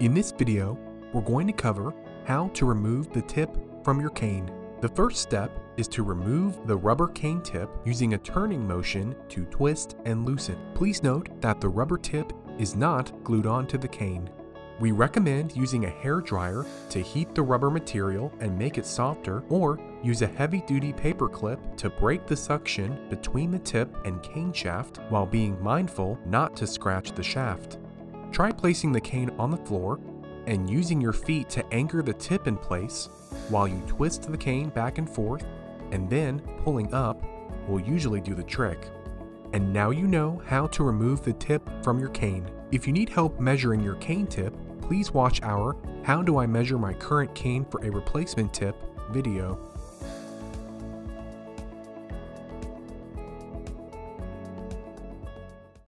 In this video, we're going to cover how to remove the tip from your cane. The first step is to remove the rubber cane tip using a turning motion to twist and loosen. Please note that the rubber tip is not glued onto the cane. We recommend using a hair dryer to heat the rubber material and make it softer or use a heavy duty paper clip to break the suction between the tip and cane shaft while being mindful not to scratch the shaft. Try placing the cane on the floor and using your feet to anchor the tip in place while you twist the cane back and forth and then pulling up will usually do the trick. And now you know how to remove the tip from your cane. If you need help measuring your cane tip, please watch our How Do I Measure My Current Cane for a Replacement Tip video.